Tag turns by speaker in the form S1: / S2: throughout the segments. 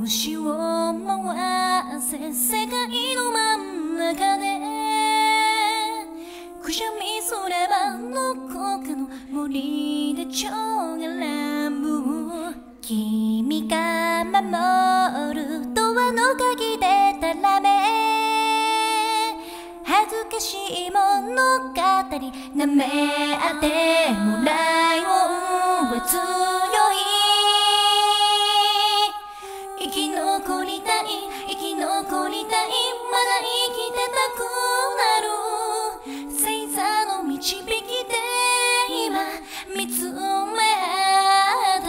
S1: 星を回せ世界の真ん中で。くしゃみすればどこかの森で蝶が乱舞君が守るドアの鍵でたらめ。恥ずかしい物語なめあってもらう。は強い。生き残りたい。生き残りたい。まだ生きてたくなる星座の導きで今。見つめた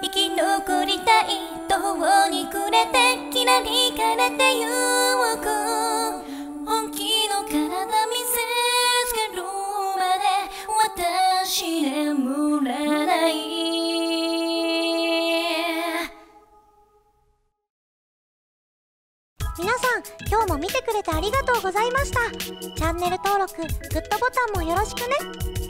S1: 生き残りたい。遠にくれてきらりかれてゆく。
S2: 皆さん今日も見てくれてありがとうございました。チャンネル登録グッドボタンもよろしくね。